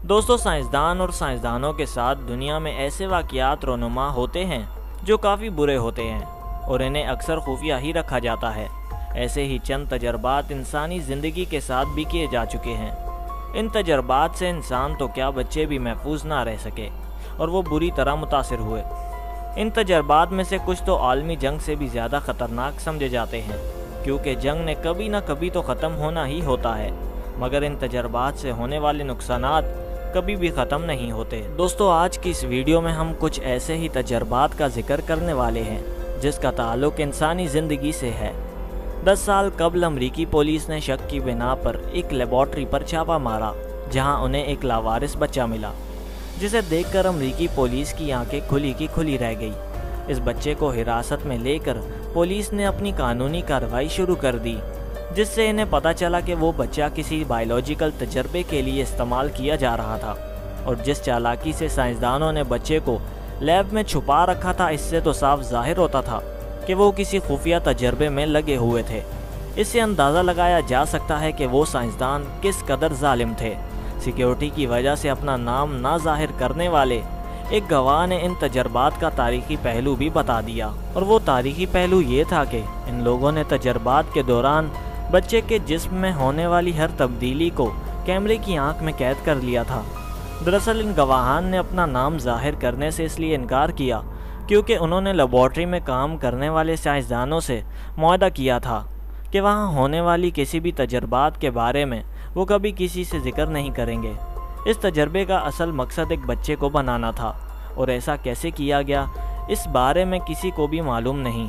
दोस्तों, साइंसदान और साइंसदानों के साथ दुनिया में ऐसे वाक़ात रोनुमा होते हैं जो काफ़ी बुरे होते हैं और इन्हें अक्सर खुफिया ही रखा जाता है। ऐसे ही चंद तजर्बात इंसानी ज़िंदगी के साथ भी किए जा चुके हैं। इन तजर्बात से इंसान तो क्या बच्चे भी महफूज ना रह सके और वो बुरी तरह मुतासर हुए। इन तजर्बात में से कुछ तो आलमी जंग से भी ज़्यादा ख़तरनाक समझे जाते हैं, क्योंकि जंग ने कभी ना कभी तो ख़त्म होना ही होता है। मगर इन तजर्बात से होने वाले नुकसान कभी भी ख़त्म नहीं होते। दोस्तों, आज की इस वीडियो में हम कुछ ऐसे ही तजर्बात का ज़िक्र करने वाले हैं, जिसका ताल्लुक इंसानी ज़िंदगी से है। दस साल कबल अमरीकी पुलिस ने शक की बिना पर एक लेबॉर्ट्री पर छापा मारा, जहाँ उन्हें एक लावारिस बच्चा मिला, जिसे देखकर अमरीकी पुलिस की आँखें खुली की खुली रह गई। इस बच्चे को हिरासत में लेकर पुलिस ने अपनी कानूनी कार्रवाई शुरू कर दी। जिससे इन्हें पता चला कि वो बच्चा किसी बायोलॉजिकल तजर्बे के लिए इस्तेमाल किया जा रहा था। और जिस चालाकी से साइंसदानों ने बच्चे को लैब में छुपा रखा था, इससे तो साफ़ ज़ाहिर होता था कि वो किसी खुफिया तजर्बे में लगे हुए थे। इससे अंदाज़ा लगाया जा सकता है कि वो साइंसदान किस कदर जालिम थे। सिक्योरिटी की वजह से अपना नाम ना ज़ाहिर करने वाले एक गवाह ने इन तजर्बात का तारीखी पहलू भी बता दिया। और वो तारीखी पहलू ये था कि इन लोगों ने तजर्बात के दौरान बच्चे के जिस्म में होने वाली हर तब्दीली को कैमरे की आँख में कैद कर लिया था। दरअसल इन गवाहान ने अपना नाम ज़ाहिर करने से इसलिए इनकार किया, क्योंकि उन्होंने लेबॉर्ट्री में काम करने वाले साइंसदानों से मुआदा किया था कि वहाँ होने वाली किसी भी तजर्बात के बारे में वो कभी किसी से ज़िक्र नहीं करेंगे। इस तजर्बे का असल मकसद एक बच्चे को बनाना था, और ऐसा कैसे किया गया, इस बारे में किसी को भी मालूम नहीं।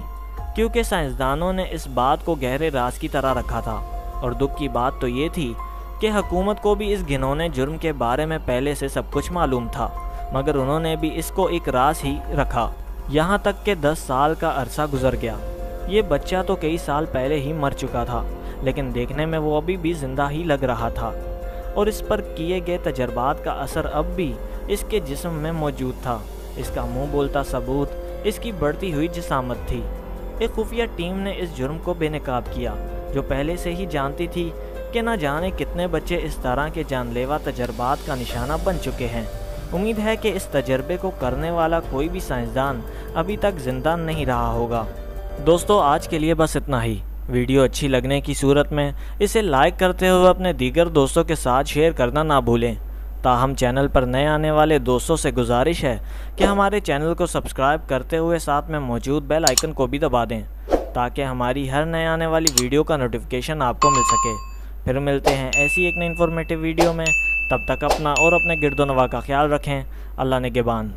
क्योंकि साइंसदानों ने इस बात को गहरे राज की तरह रखा था। और दुख की बात तो ये थी कि हुकूमत को भी इस घिनौने जुर्म के बारे में पहले से सब कुछ मालूम था, मगर उन्होंने भी इसको एक राज ही रखा। यहाँ तक कि दस साल का अरसा गुजर गया। ये बच्चा तो कई साल पहले ही मर चुका था, लेकिन देखने में वो अभी भी ज़िंदा ही लग रहा था। और इस पर किए गए तजर्बात का असर अब भी इसके जिस्म में मौजूद था। इसका मुँह बोलता सबूत, इसकी बढ़ती हुई जिसामत थी। एक खुफिया टीम ने इस जुर्म को बेनकाब किया, जो पहले से ही जानती थी कि न जाने कितने बच्चे इस तरह के जानलेवा तजर्बात का निशाना बन चुके हैं। उम्मीद है कि इस तजर्बे को करने वाला कोई भी साइंसदान अभी तक ज़िंदा नहीं रहा होगा। दोस्तों, आज के लिए बस इतना ही। वीडियो अच्छी लगने की सूरत में इसे लाइक करते हुए अपने दीगर दोस्तों के साथ शेयर करना ना भूलें। ताहम चैनल पर नए आने वाले दोस्तों से गुजारिश है कि हमारे चैनल को सब्सक्राइब करते हुए साथ में मौजूद बेल आइकन को भी दबा दें, ताकि हमारी हर नए आने वाली वीडियो का नोटिफिकेशन आपको मिल सके। फिर मिलते हैं ऐसी एक नई इन्फॉर्मेटिव वीडियो में। तब तक अपना और अपने गिरदोनवा का ख्याल रखें। अल्लाह ने गेबान।